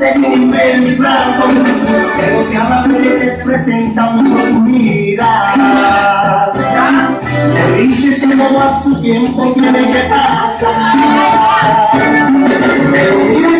Pero que ahora se presenta una oportunidad Me dices que no más su tiempo tiene que pasar Pero mira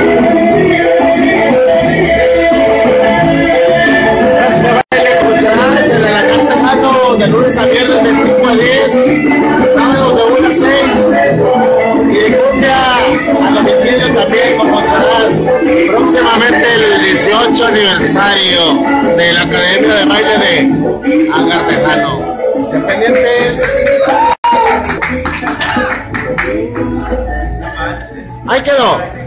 Gracias, baile Cucharaz, el de la carta de lunes a viernes de 5 a 10, Sábados de 1 a 6 y cumplea a domicilio también con Cucharaz, próximamente el 18 aniversario de la Academia de Baile de Acartejano. pendientes Ahí quedó.